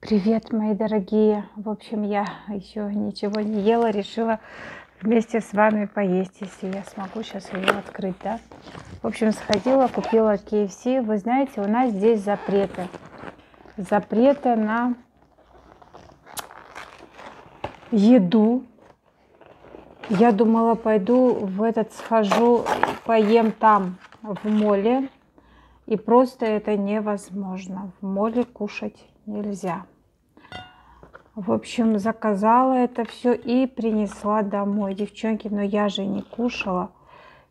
Привет, мои дорогие. В общем, я еще ничего не ела, решила вместе с вами поесть, если я смогу сейчас ее открыть, да. В общем, сходила, купила KFC. Вы знаете, у нас здесь запреты. Запреты на еду. Я думала, пойду в этот схожу, поем там, в моле. И просто это невозможно. В моле кушать нельзя. В общем, заказала это все и принесла домой. Девчонки, но я же не кушала.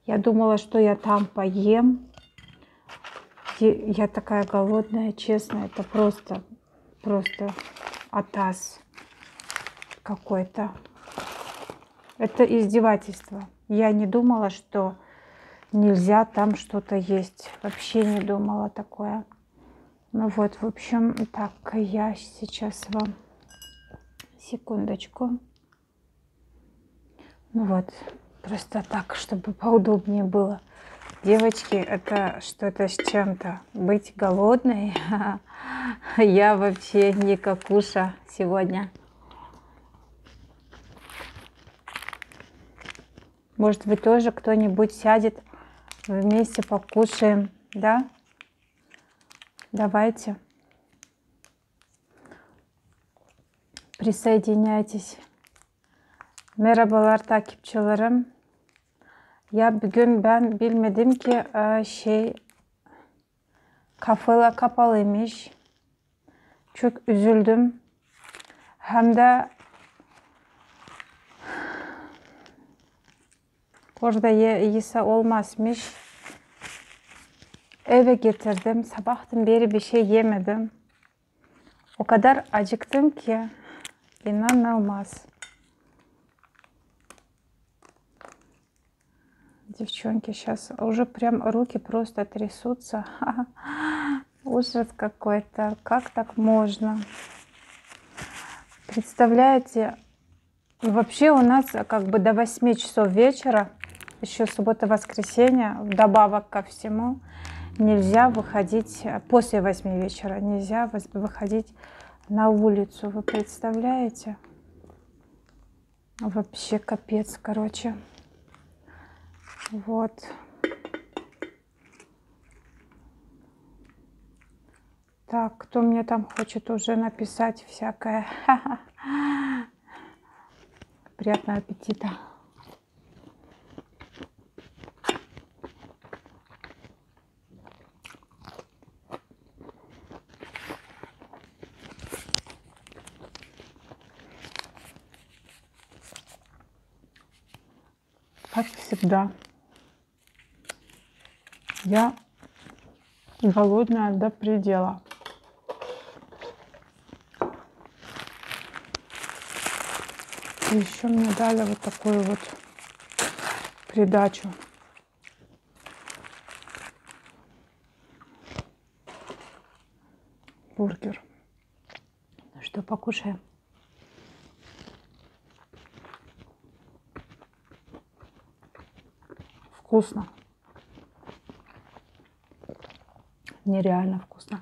Я думала, что я там поем. Я такая голодная, честно. Это просто, просто атас какой-то. Это издевательство. Я не думала, что нельзя там что-то есть. Вообще не думала такое. Ну вот, в общем, так, я сейчас вам... Секундочку. Ну вот, просто так, чтобы поудобнее было. Девочки, это что-то с чем-то. Быть голодной. Я вообще не какуша сегодня. Может, вы тоже кто-нибудь сядет, вместе покушаем, да? Давайте. Присоединяйтесь. Merhabalar takipçilerim. Ya bugün ben bilmedim ki şey kafayla kapalıymış. Çok üzüldüm. Hem de orada yese olmazmış. Eve getirdim. Sabahtan beri bir şey yemedim. O kadar acıktım ki inanılmaz. Девчонки, сейчас уже прям руки просто трясутся. Ужас какой-то. Как так можно? Представляете, вообще у нас как бы до 8 часов вечера, еще суббота-воскресенье, вдобавок ко всему, нельзя выходить, после 8 вечера нельзя выходить на улицу. Вы представляете? Вообще капец, короче. Вот. Так, кто мне там хочет уже написать всякое? Приятного аппетита. Всегда. Я голодная до предела. И еще мне дали вот такую вот придачу. Бургер. Ну что, покушаем? Вкусно. Нереально вкусно.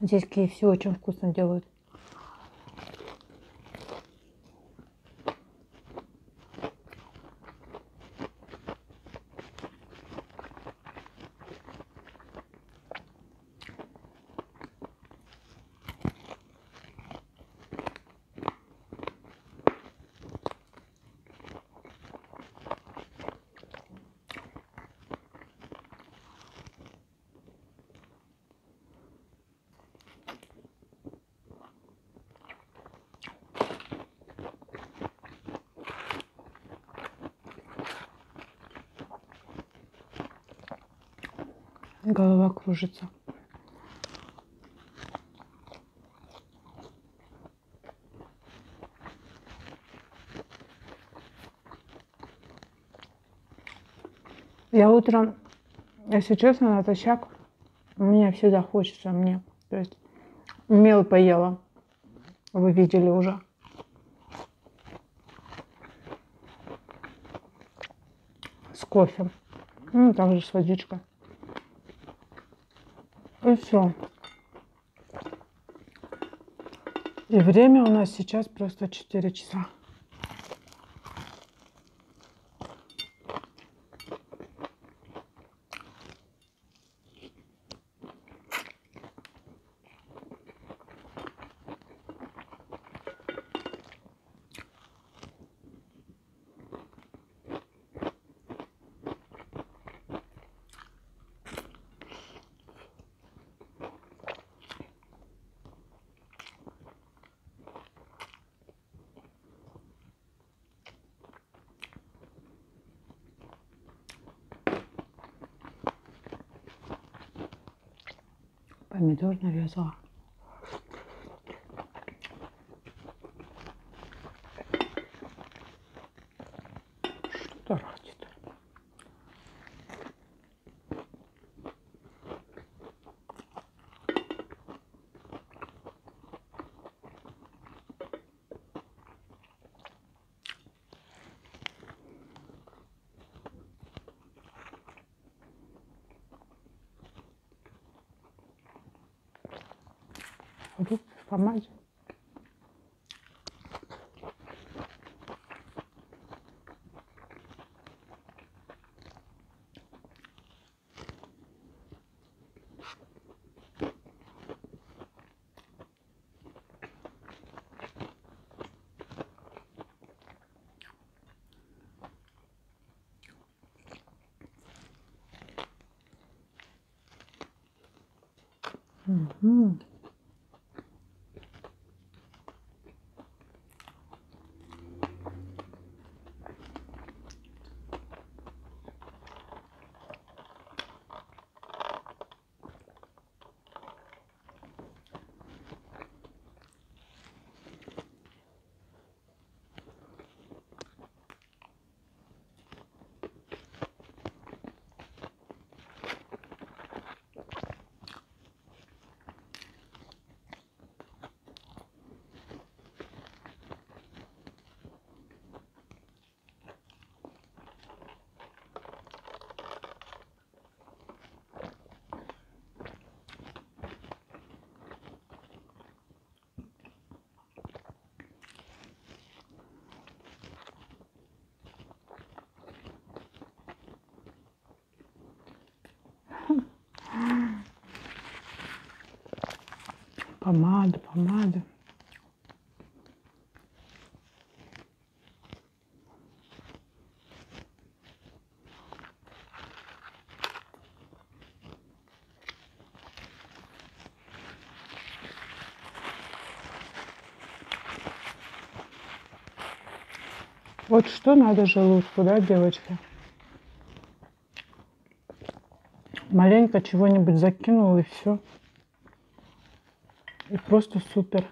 Здесь KFC очень вкусно делают. Голова кружится. Я утром, если честно, натощак, мне всегда хочется, мне, то есть мел поела, вы видели уже. кофе. Ну, также с водичкой. И все. И время у нас сейчас просто 4 часа. Помидор нарезала. Что ради Руки в помаде. Помада, помада. Вот что надо желудку, да, девочки? Маленько чего-нибудь закинул и все. Просто супер.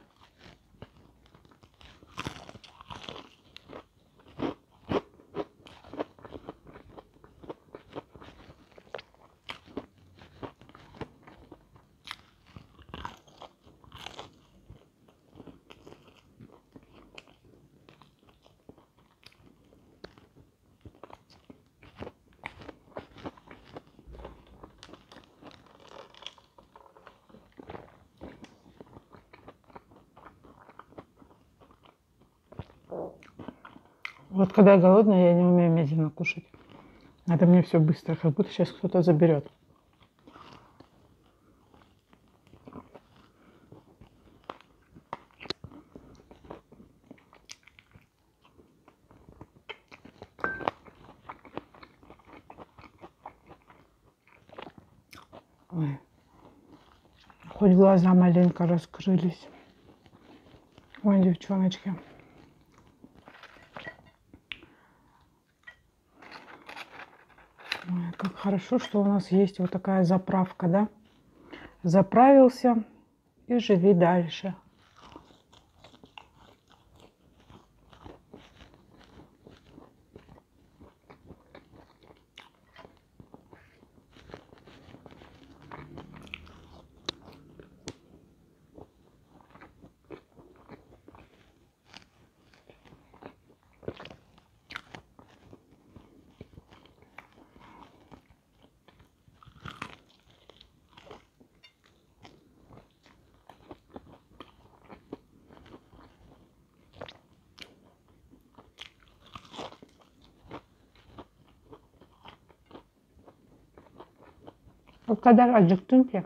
Вот когда я голодная, я не умею медленно кушать. Надо мне все быстро, как будто сейчас кто-то заберет. Ой. Хоть глаза маленько раскрылись. Ой, девчоночки. Ой, как хорошо, что у нас есть вот такая заправка, да? Заправился и живи дальше. O kadar acıktım ki.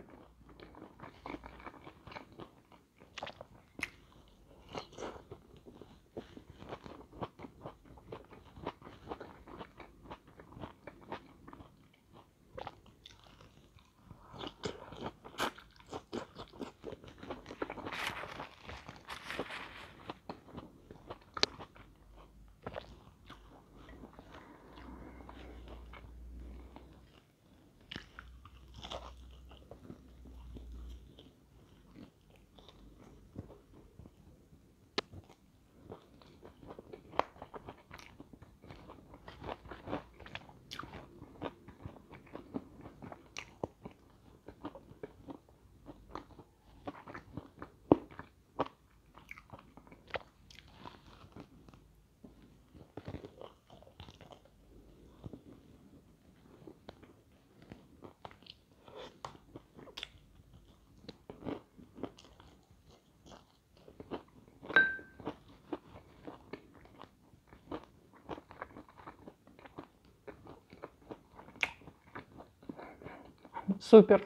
Супер.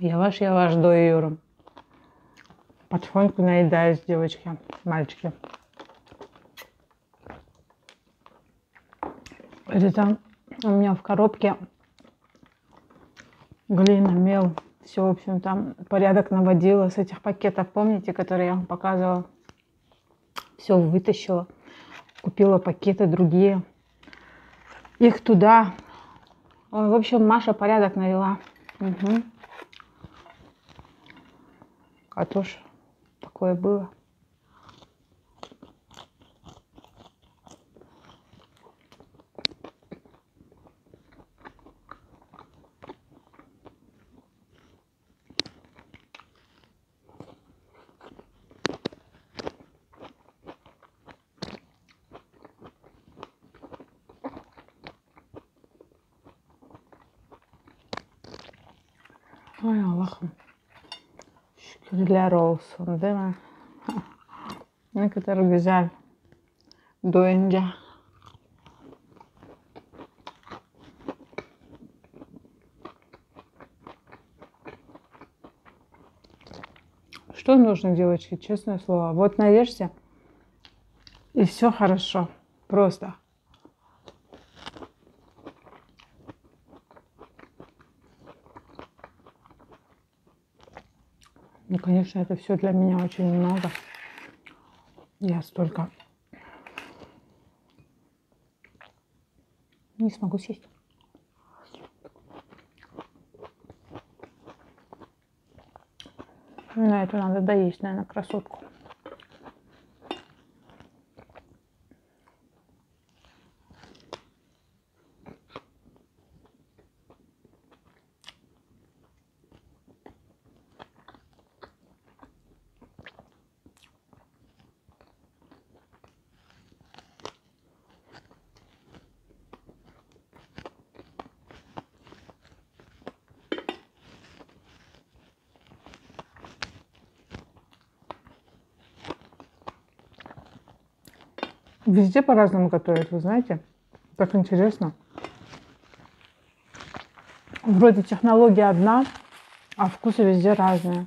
Я ваш, я ваш до Юру. Потихоньку наедаюсь, девочки, мальчики. Это у меня в коробке глина, мел, все, в общем, там порядок наводила с этих пакетов, помните, которые я вам показывала? Все вытащила, купила пакеты другие их туда. Ой, в общем, Маша порядок навела. Угу. А то ж такое было. Ay Allah'ım. Şükürler olsun değil mi? ne kadar güzel. Doyunca. Что нужно, девочки, честное слово? Вот наешься, и все хорошо. Просто. Ну, конечно, это все для меня очень много. Я столько не смогу сесть. На эту надо доесть, наверное, красотку. Везде по-разному готовят, вы знаете. Так интересно. Вроде технология одна, а вкусы везде разные.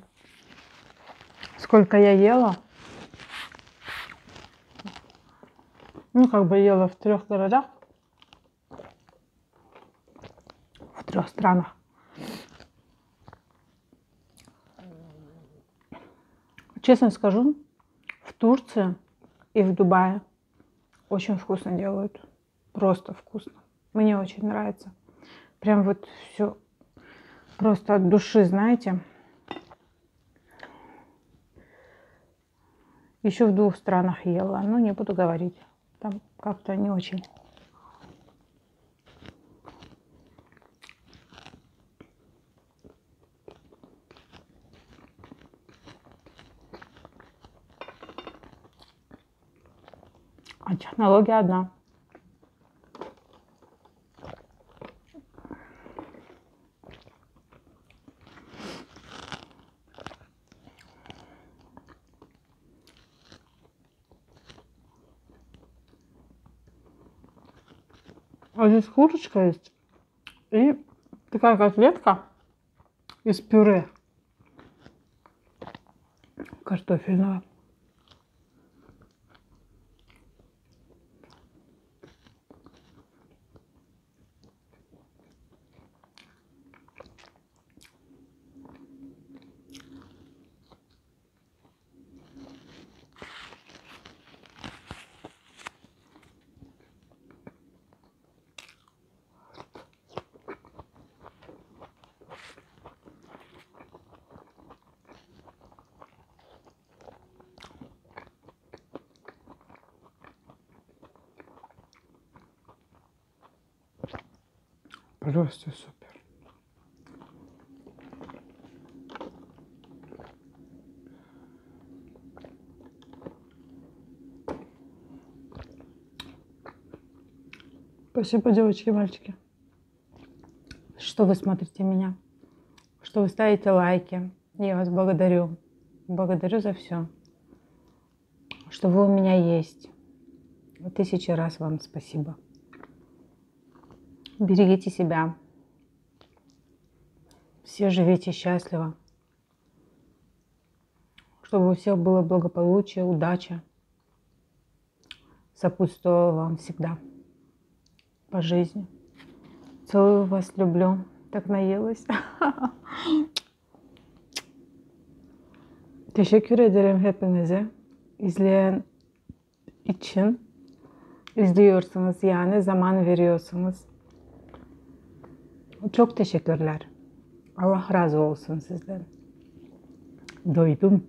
Сколько я ела, ну, как бы ела в трех городах, в трех странах. Честно скажу, в Турции и в Дубае очень вкусно делают. Просто вкусно. Мне очень нравится. Прям вот все просто от души, знаете. Еще в двух странах ела, но не буду говорить. Там как-то не очень. А технология одна. А здесь курочка есть. И такая котлетка из пюре картофельного. Просто супер. Спасибо, девочки и мальчики, что вы смотрите меня, что вы ставите лайки. Я вас благодарю. Благодарю за все, что вы у меня есть. Тысячи раз вам спасибо. Берегите себя. Все живите счастливо. Чтобы у всех было благополучие, удача. Сопутствовала вам всегда по жизни. Целую вас, люблю. Так наелась. Teşekkür ederim hepinize. İzleyen için izliyorsunuz yani zaman veriyorsunuz. Çok teşekkürler. Allah razı olsun sizden. Doydum.